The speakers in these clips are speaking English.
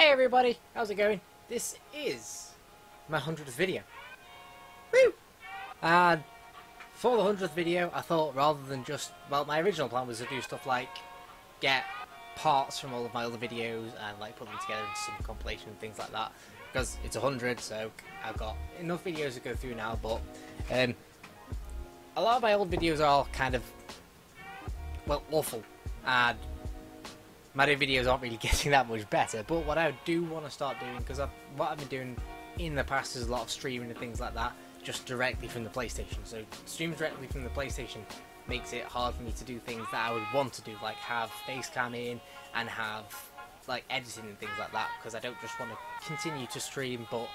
Hey everybody, how's it going? This is my 100th video. Woo! And for the 100th video, I thought rather than just, well, my original plan was to do stuff like get parts from all of my other videos and like put them together into some compilation and things like that. Because it's 100, so I've got enough videos to go through now, but um, a lot of my old videos are all kind of, well, awful. And my videos aren't really getting that much better. But what I do want to start doing, because what I've been doing in the past is a lot of streaming and things like that, just directly from the PlayStation. So streaming directly from the PlayStation makes it hard for me to do things that I would want to do, like have Facecam in and have like editing and things like that, because I don't just want to continue to stream, but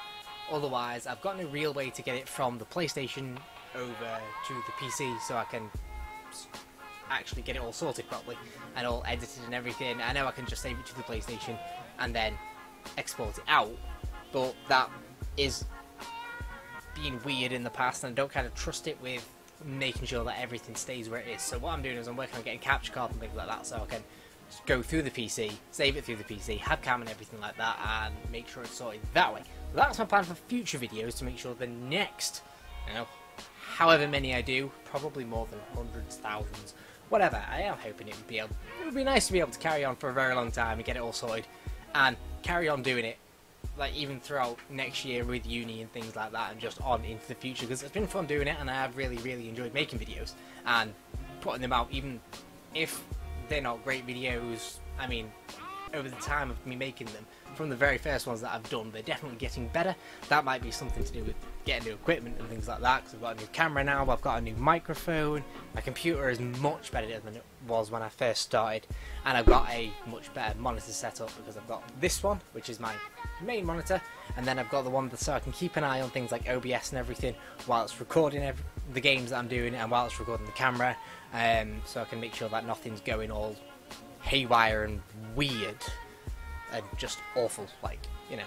otherwise I've got no real way to get it from the PlayStation over to the PC, so I can actually get it all sorted properly and all edited and everything. I know I can just save it to the PlayStation and then export it out, but that is being weird in the past and I don't kind of trust it with making sure that everything stays where it is. So what I'm doing is I'm working on getting capture card and things like that so I can go through the PC, save it through the PC, have cam and everything like that and make sure it's sorted that way. That's my plan for future videos to make sure the next, you know, however many I do, probably more than hundreds, thousands, whatever. I am hoping it would be able, it would be nice to be able to carry on for a very long time and get it all sorted, and carry on doing it, like even throughout next year with uni and things like that, and just on into the future because it's been fun doing it, and I have really really enjoyed making videos and putting them out, even if they're not great videos. I mean, over the time of me making them, from the very first ones that I've done, they're definitely getting better. That might be something to do with getting new equipment and things like that, because I've got a new camera now, I've got a new microphone, my computer is much better than it was when I first started, and I've got a much better monitor setup because I've got this one, which is my main monitor, and then I've got the one that, so I can keep an eye on things like OBS and everything while it's recording every, the games that I'm doing and while it's recording the camera, um, so I can make sure that nothing's going all haywire and weird and just awful. Like, you know,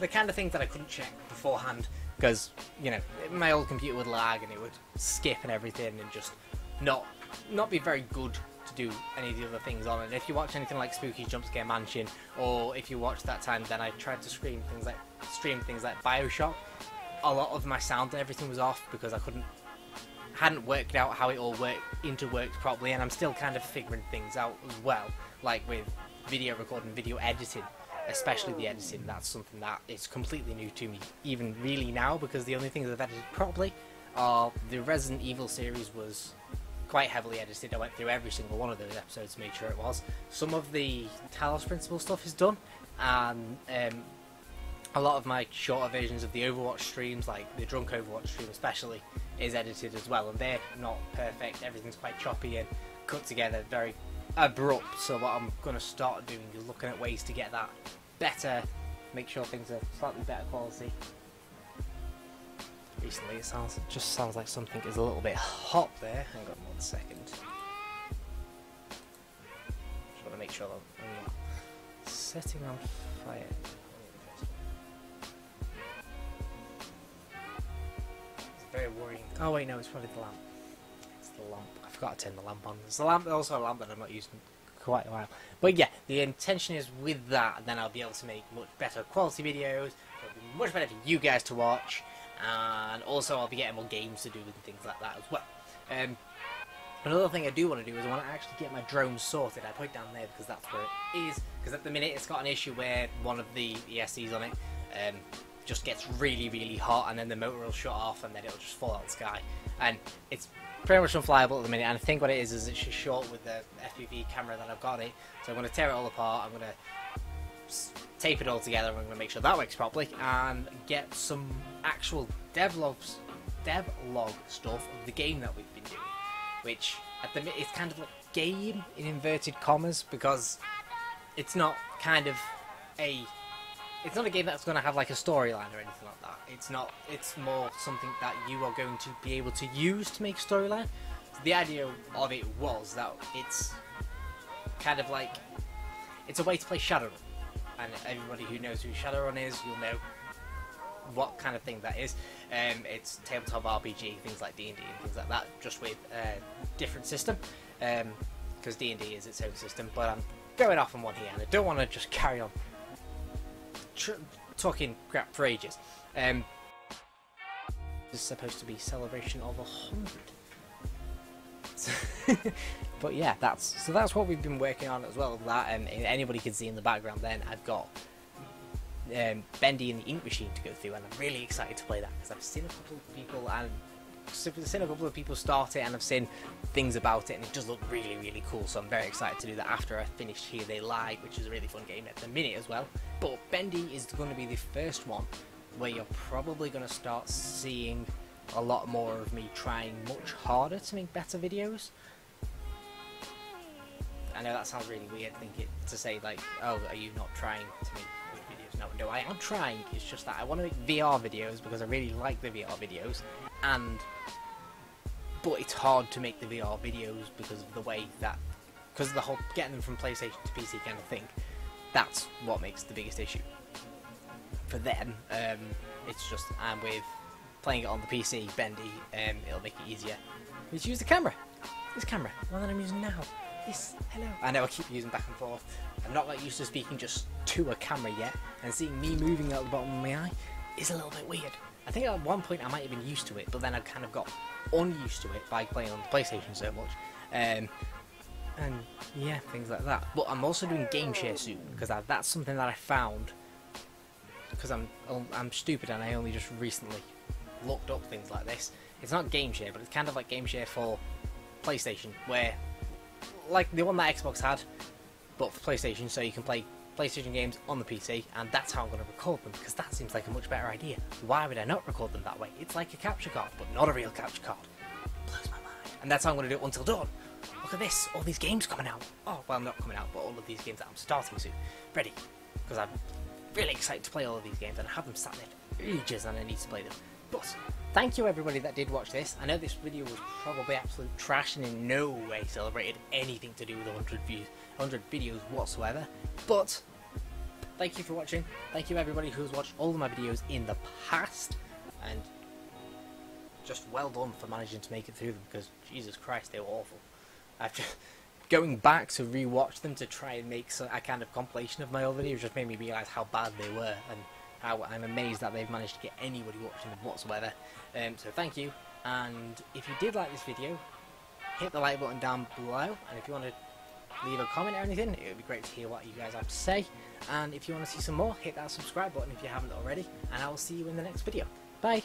the kind of things that I couldn't check beforehand because, you know, my old computer would lag and it would skip and everything and just not not be very good to do any of the other things on it. If you watch anything like Spooky Jumpscare Mansion, or if you watch that time, then I tried to stream things like stream things like Bioshock. A lot of my sound and everything was off because I couldn't hadn't worked out how it all worked interworked properly, and I'm still kind of figuring things out as well. Like with video recording, video editing, especially the editing. That's something that is completely new to me, even really now, because the only things I've edited properly are the Resident Evil series was quite heavily edited. I went through every single one of those episodes to make sure it was. Some of the Talos Principle stuff is done, and um, a lot of my shorter versions of the Overwatch streams, like the Drunk Overwatch stream especially, is edited as well, and they're not perfect. Everything's quite choppy and cut together very abrupt. So what I'm going to start doing is looking at ways to get that better, make sure things are slightly better quality. Recently, it sounds it just sounds like something is a little bit hot there. Hang on one second. Just want to make sure I'm not setting on fire. It's very worrying. Oh wait, no, it's probably the lamp. It's the lamp. Forgot to turn the lamp on. It's the lamp, also a lamp that I'm not using quite a while. But yeah, the intention is with that, then I'll be able to make much better quality videos. Be much better for you guys to watch, and also I'll be getting more games to do and things like that as well. Um, another thing I do want to do is I want to actually get my drone sorted. I put it down there because that's where it is. Because at the minute it's got an issue where one of the ESCs on it um, just gets really, really hot, and then the motor will shut off, and then it'll just fall out of the sky. And it's pretty much unflyable at the minute. And I think what it is is it's just short with the FPV camera that I've got it. So I'm going to tear it all apart. I'm going to tape it all together. I'm going to make sure that works properly and get some actual devlogs, devlog stuff of the game that we've been doing. Which at the minute it's kind of like game in inverted commas because it's not kind of a it's not a game that's going to have like a storyline or anything like that. It's not. It's more something that you are going to be able to use to make storyline. The idea of it was that it's kind of like it's a way to play Shadowrun, and everybody who knows who Shadowrun is, you'll know what kind of thing that is. Um, it's tabletop RPG, things like D and D and things like that, just with a different system. Because D and D is its own system, but I'm going off on one here, and I don't want to just carry on talking crap for ages. Um, this is supposed to be celebration of a hundred. but yeah, that's so that's what we've been working on as well. That um, anybody can see in the background. Then I've got um, Bendy and the Ink Machine to go through, and I'm really excited to play that because I've seen a couple of people and seen a couple of people start it, and I've seen things about it, and it does look really, really cool. So I'm very excited to do that after I finish Here They Lie, which is a really fun game at the minute as well. But Bendy is going to be the first one where you're probably going to start seeing a lot more of me trying much harder to make better videos. I know that sounds really weird, think it to say like, oh, are you not trying to make videos? No, no, I am trying. It's just that I want to make VR videos because I really like the VR videos, and but it's hard to make the VR videos because of the way that, because of the whole getting them from PlayStation to PC kind of thing. That's what makes the biggest issue. For them, um, it's just and with playing it on the PC, bendy, um, it'll make it easier. Let's use the camera. This camera, the one that I'm using now. This, hello. I know I keep using back and forth. I'm not like used to speaking just to a camera yet, and seeing me moving out the bottom of my eye is a little bit weird. I think at one point I might have been used to it, but then I kind of got unused to it by playing on the PlayStation so much. Um, and yeah, things like that. But I'm also doing game share soon because that's something that I found because I'm I'm stupid and I only just recently looked up things like this. It's not game share, but it's kind of like game share for PlayStation, where like the one that Xbox had, but for PlayStation, so you can play PlayStation games on the PC, and that's how I'm going to record them because that seems like a much better idea. Why would I not record them that way? It's like a capture card, but not a real capture card. Blows my mind. And that's how I'm going to do it until dawn. Look at this, all these games coming out. Oh, well, not coming out, but all of these games that I'm starting soon. Ready. Because I'm really excited to play all of these games, and I have them sat there ages, and I need to play them. Thank you everybody that did watch this. I know this video was probably absolute trash and in no way celebrated anything to do with 100 views, 100 videos whatsoever. But, thank you for watching. Thank you everybody who's watched all of my videos in the past. And just well done for managing to make it through them because Jesus Christ, they were awful. Just going back to rewatch them to try and make some, a kind of compilation of my old videos just made me realise how bad they were and I'm amazed that they've managed to get anybody watching them whatsoever. Um, so thank you, and if you did like this video, hit the like button down below, and if you want to leave a comment or anything, it would be great to hear what you guys have to say. And if you want to see some more, hit that subscribe button if you haven't already, and I will see you in the next video. Bye!